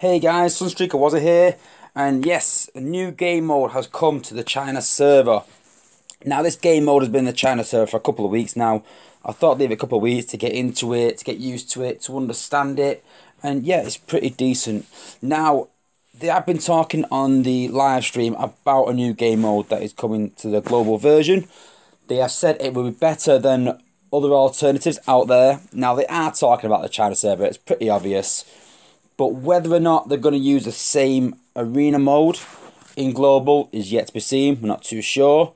Hey guys, Sunstreaker Wozza here, and yes, a new game mode has come to the China server. Now this game mode has been the China server for a couple of weeks now. I thought I'd leave a couple of weeks to get into it, to get used to it, to understand it, and yeah, it's pretty decent. Now, they have been talking on the live stream about a new game mode that is coming to the global version. They have said it will be better than other alternatives out there. Now they are talking about the China server, it's pretty obvious. But whether or not they're going to use the same arena mode in global is yet to be seen. We're not too sure.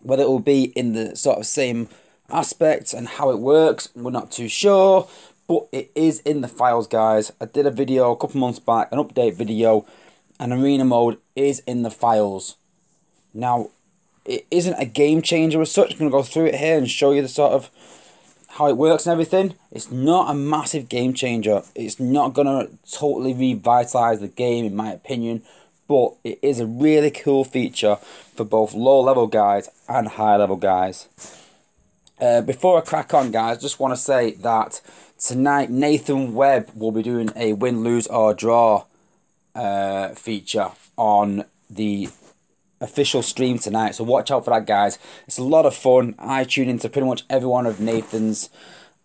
Whether it will be in the sort of same aspect and how it works, we're not too sure. But it is in the files, guys. I did a video a couple months back, an update video, and arena mode is in the files. Now, it isn't a game changer as such. I'm going to go through it here and show you the sort of how it works and everything, it's not a massive game changer. It's not going to totally revitalise the game, in my opinion, but it is a really cool feature for both low level guys and high level guys. Uh, before I crack on, guys, just want to say that tonight Nathan Webb will be doing a win, lose, or draw uh, feature on the official stream tonight. So watch out for that, guys. It's a lot of fun. I tune into pretty much every one of Nathan's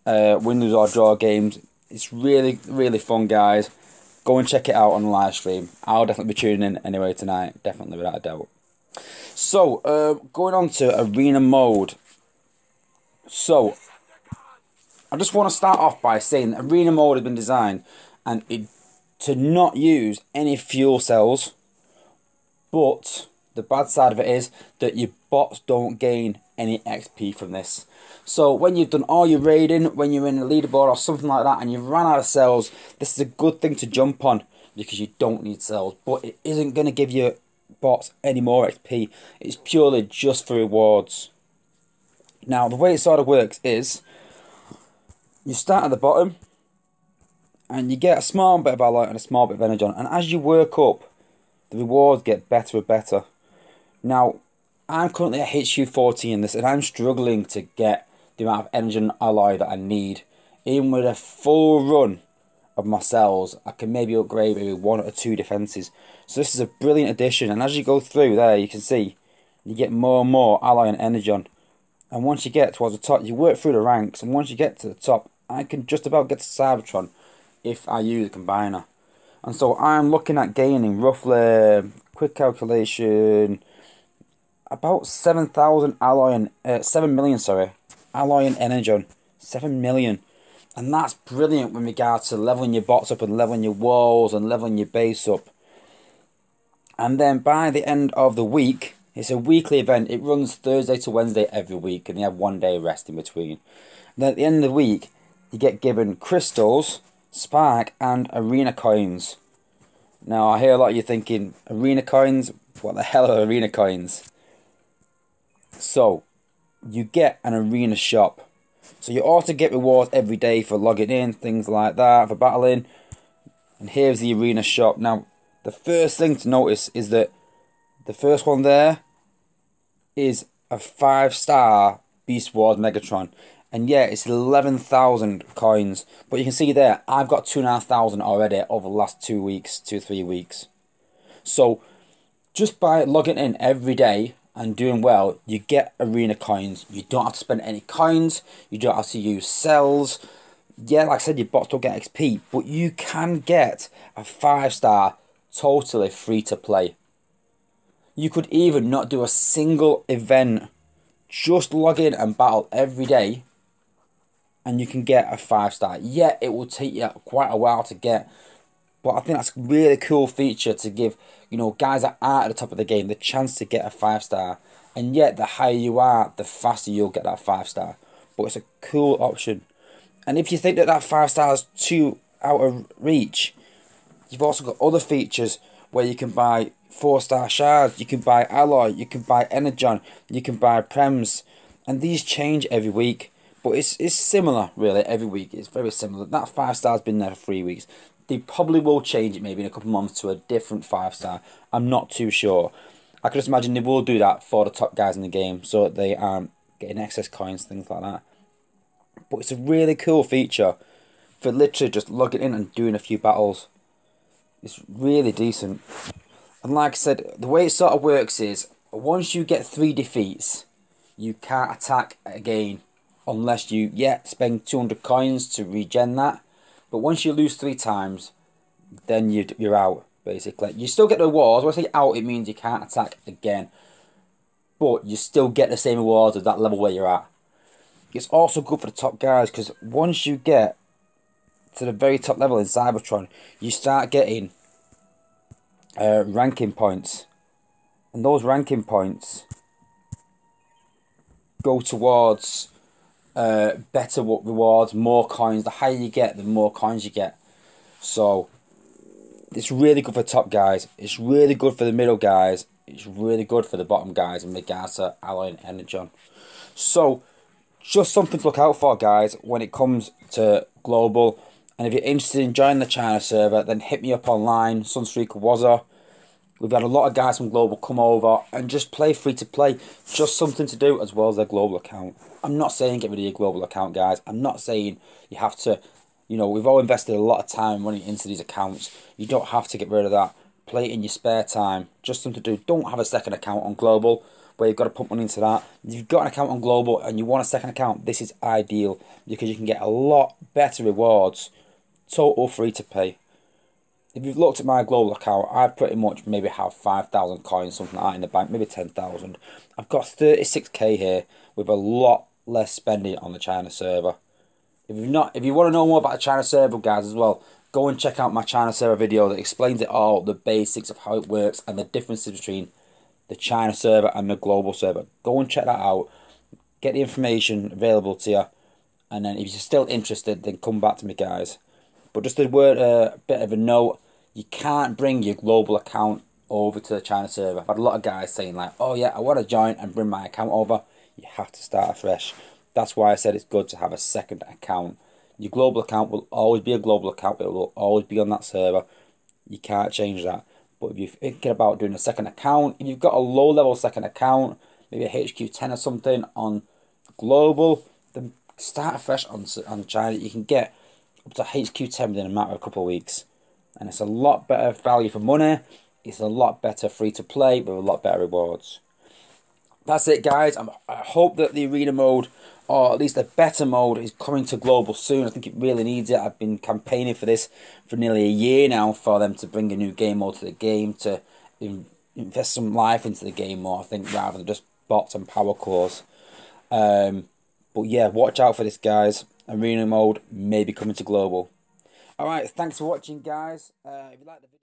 uh, win, lose, or draw games. It's really, really fun, guys. Go and check it out on the live stream. I'll definitely be tuning in anyway tonight. Definitely, without a doubt. So, uh, going on to arena mode. So, I just want to start off by saying arena mode has been designed and it to not use any fuel cells, but the bad side of it is that your bots don't gain any XP from this. So when you've done all your raiding, when you're in a leaderboard or something like that, and you've run out of cells, this is a good thing to jump on because you don't need cells. But it isn't going to give you bots any more XP. It's purely just for rewards. Now the way it sort of works is you start at the bottom and you get a small bit of light and a small bit of energon, and as you work up, the rewards get better and better. Now, I'm currently at HQ40 in this, and I'm struggling to get the amount of engine alloy that I need. Even with a full run of my cells, I can maybe upgrade maybe one or two defences. So this is a brilliant addition, and as you go through there, you can see you get more and more alloy and energon. And once you get towards the top, you work through the ranks, and once you get to the top, I can just about get to Cybertron if I use a combiner. And so I'm looking at gaining roughly, quick calculation, about 7,000 alloy and, uh, 7 million, sorry, alloy and energon. 7 million. And that's brilliant with regard to leveling your bots up and leveling your walls and leveling your base up. And then by the end of the week, it's a weekly event. It runs Thursday to Wednesday every week, and you have one day rest in between. And then at the end of the week, you get given crystals, spark, and arena coins. Now, I hear a lot of you thinking, arena coins? What the hell are arena coins? So, you get an arena shop. So you also get rewards every day for logging in, things like that, for battling. And here's the arena shop. Now, the first thing to notice is that the first one there is a five star Beast Wars Megatron. And yeah, it's 11,000 coins. But you can see there, I've got 2,500 already over the last two weeks, two, three weeks. So, just by logging in every day and doing well, you get arena coins. You don't have to spend any coins. You don't have to use cells. Yeah, like I said, your bots don't get XP, but you can get a five star totally free to play. You could even not do a single event, just log in and battle every day, and you can get a five star. Yeah, it will take you quite a while to get, but I think that's a really cool feature to give, you know, guys that are at the top of the game the chance to get a five star. And yet, the higher you are, the faster you'll get that five star. But it's a cool option. And if you think that that five star is too out of reach, you've also got other features where you can buy four star shards, you can buy alloy, you can buy energon, you can buy prems, and these change every week. But it's it's similar really every week. It's very similar. That five star's been there for three weeks they probably will change it maybe in a couple of months to a different five star. I'm not too sure. I can just imagine they will do that for the top guys in the game so they aren't getting excess coins, things like that. But it's a really cool feature for literally just logging in and doing a few battles. It's really decent. And like I said, the way it sort of works is once you get three defeats, you can't attack again unless you yeah spend 200 coins to regen that. But once you lose three times, then you you're out basically. You still get the rewards. When I say out, it means you can't attack again. But you still get the same rewards at that level where you're at. It's also good for the top guys because once you get to the very top level in Cybertron, you start getting uh, ranking points. And those ranking points go towards uh, better rewards, more coins. The higher you get, the more coins you get. So it's really good for top guys. It's really good for the middle guys. It's really good for the bottom guys and regards Alloy and Energon. So just something to look out for, guys, when it comes to global. And if you're interested in joining the China server, then hit me up online, Sunstreak Wozza. We've had a lot of guys from Global come over and just play free to play. Just something to do as well as their global account. I'm not saying get rid of your global account, guys. I'm not saying you have to, you know, we've all invested a lot of time running into these accounts. You don't have to get rid of that. Play it in your spare time. Just something to do. Don't have a second account on Global where you've got to put money into that. If you've got an account on Global and you want a second account, this is ideal because you can get a lot better rewards, total free to pay if you've looked at my global account, I pretty much maybe have 5,000 coins, something like that in the bank, maybe 10,000. I've got 36k here with a lot less spending on the China server. If you've not, if you want to know more about the China server, guys, as well, go and check out my China server video that explains it all, the basics of how it works and the differences between the China server and the global server. Go and check that out. Get the information available to you. And then if you're still interested, then come back to me, guys. But just a word, a uh, bit of a note you can't bring your global account over to the China server. I've had a lot of guys saying like, oh yeah, I want to join and bring my account over. You have to start afresh. That's why I said it's good to have a second account. Your global account will always be a global account. It will always be on that server. You can't change that. But if you're thinking about doing a second account, if you've got a low level second account, maybe a HQ10 or something on global, then start afresh on, on China. You can get up to HQ10 within a matter of a couple of weeks and it's a lot better value for money. It's a lot better free to play with a lot better rewards. That's it, guys. I'm, I hope that the arena mode, or at least the better mode, is coming to global soon. I think it really needs it. I've been campaigning for this for nearly a year now for them to bring a new game mode to the game to invest some life into the game more. I think rather than just bots and power cores. Um, but yeah, watch out for this, guys. Arena mode may be coming to global. Alright, thanks for watching guys. Uh, if you like the video